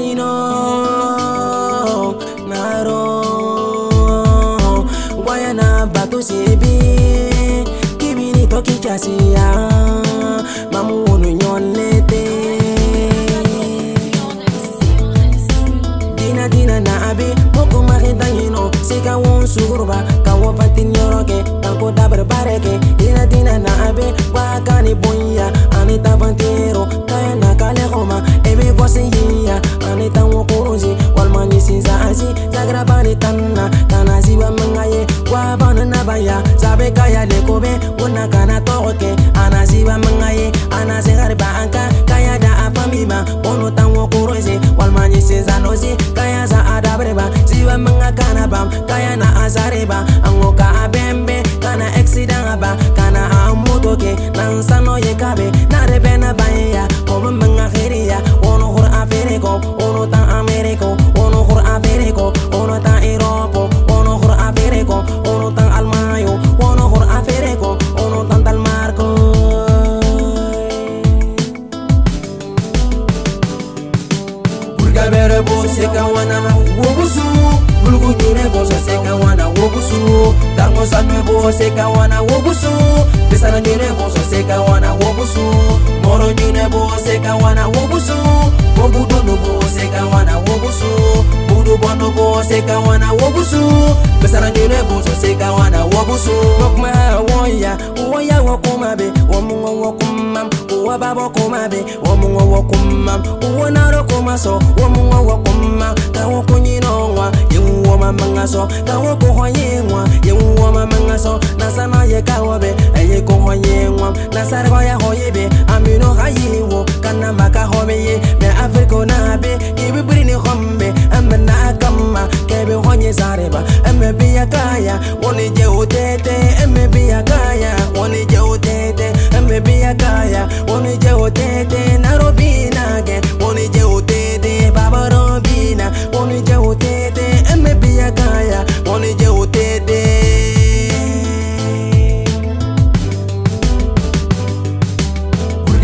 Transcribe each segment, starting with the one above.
I know Naro Guayana Batu Sibi Kibini Toki Chasia. Mamu Nyon Lete Dina Dina Na Abi Moko Maritangino Sika Won Suruba Kawo Fatin Yoroke Kako Dabar Bareke. Dina Dina Na Abi Wakani Bonya. Kana bam kaya na azareba angoka abembe kana accident ba kana amutoke nan sano ye kabe na rebe na baya. Komo manga khiriya wono hur afriko wono tan ameriko wono hur afriko wono tan europe wono hur afriko wono tan almayo wono hur afriko wono tan dalmarko Burga bere bo seka wana wobusu So seka wana wobusu Darmo salme bo seka wana wobusu bo so seka wana wobusu Moro nyure bo seka wana wobusu Bobu dono bo seka wana wobusu Budu bono bo seka wana wobusu bo so seka wana wobusu Mokma woya woya wokuma be. Womungo wokumam Uwa babo kuma be. Womungo wokumam Uwa naro kuma so. Womungo nwa ma manga so ka wo ko ho ye nwa ye wo ma manga so na sana ye ka wo be e ye ko ho ye nwa na sare ko ya ho ye be amino ha ye wo kana maka ho me ye. Me afriko na be ke bi bri ni hombe amna e kama ke be ho ye sare ba emme bi ya kaya woni je o tete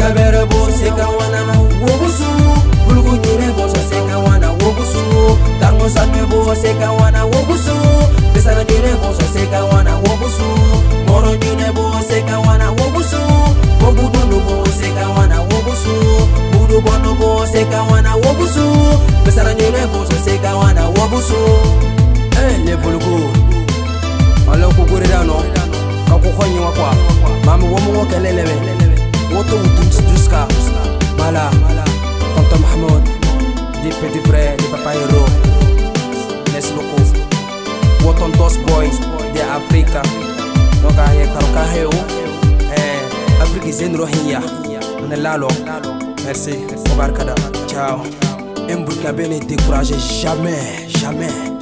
Burga bere bo seka wana wobusu Bulgu nyire bo seka wana wobusu Darmo salme bo seka wana wobusu Bisara nyire bo seka wana wobusu Moro nyire bo seka wana wobusu Bobu dunu bo seka wana wobusu Budu bono bo seka wana wobusu Bisara nyire bo seka wana wobusu Eh le bulgu Alo kukuri dano Kakukhonyi wakwa Mami womu Mr. Pyro. Let's look off. What boys? They África, Africa. Tá no kahe karo kaheo. É, eh, Africa is in Rohingya. Nelalo. É Merci. Obarkada. Tchau. Em Burkina Bene, découragez jamais, jamais.